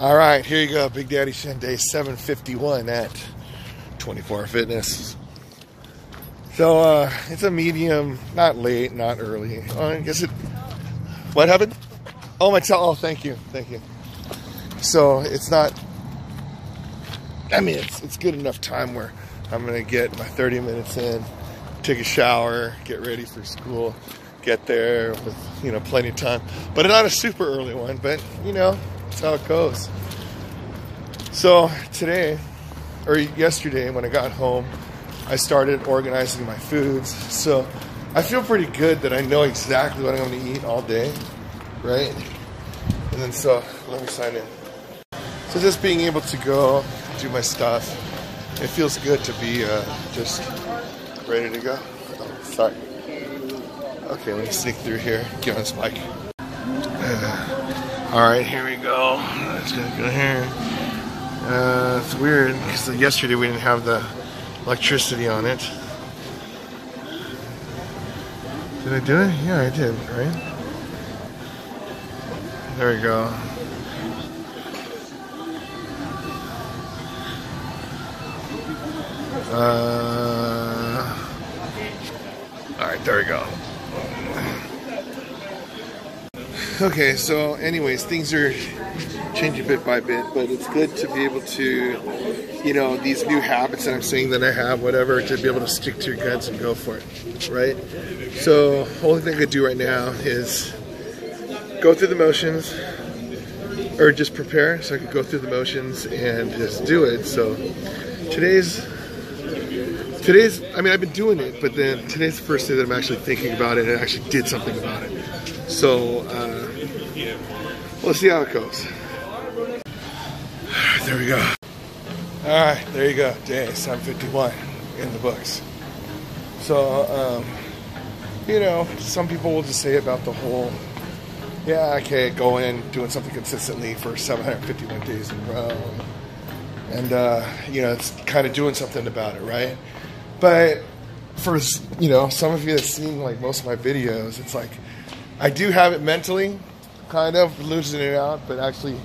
All right, here you go. Big Daddy Shin Day 751 at 24 Fitness. So uh, it's a medium, not late, not early. Oh, I guess it. What happened? Oh, my tell. Oh, thank you, thank you. So it's not. I mean, it's it's good enough time where I'm gonna get my 30 minutes in, take a shower, get ready for school, get there with you know plenty of time. But not a super early one. But you know, that's how it goes. So today, or yesterday, when I got home, I started organizing my foods. So I feel pretty good that I know exactly what I'm going to eat all day, right? And then so let me sign in. So just being able to go do my stuff, it feels good to be uh, just ready to go. Oh, sorry. Okay, let me sneak through here. Get on spike. all right, here we go. Let's go here. Uh, it's weird because yesterday we didn't have the electricity on it. Did I do it? Yeah, I did, right? There we go. Uh, all right, there we go. Okay, so anyways, things are changing bit by bit, but it's good to be able to, you know, these new habits that I'm saying that I have, whatever, to be able to stick to your guns and go for it, right? So, only thing I could do right now is go through the motions, or just prepare so I could go through the motions and just do it. So, today's today's I mean I've been doing it, but then today's the first day that I'm actually thinking about it and actually did something about it. So uh, we'll see how it goes. There we go. All right, there you go. Day 751 in the books. So, um, you know, some people will just say about the whole, yeah, okay, go in doing something consistently for 751 days in a row. And, uh, you know, it's kind of doing something about it, right? But for, you know, some of you that seen like most of my videos, it's like, I do have it mentally, kind of losing it out, but actually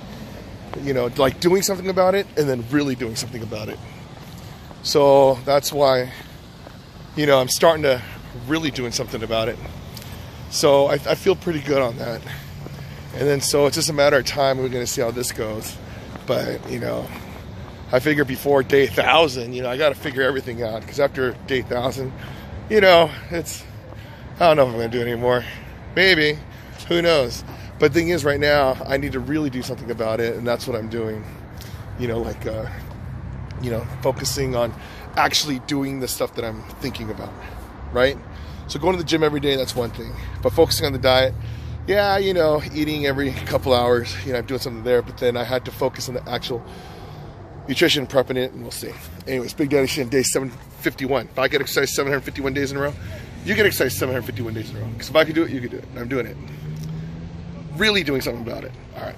you know, like doing something about it and then really doing something about it. So that's why, you know, I'm starting to really doing something about it. So I, I feel pretty good on that. And then so it's just a matter of time. We're going to see how this goes. But, you know, I figure before day thousand, you know, I got to figure everything out because after day thousand, you know, it's, I don't know if I'm going to do it anymore. Maybe. Who knows? But thing is, right now, I need to really do something about it, and that's what I'm doing. You know, like, uh, you know, focusing on actually doing the stuff that I'm thinking about, right? So going to the gym every day, that's one thing. But focusing on the diet, yeah, you know, eating every couple hours, you know, I'm doing something there. But then I had to focus on the actual nutrition, prepping it, and we'll see. Anyways, Big Daddy Shin, day 751. If I get exercise 751 days in a row, you get exercise 751 days in a row. Because if I could do it, you could do it. I'm doing it really doing something about it. All right.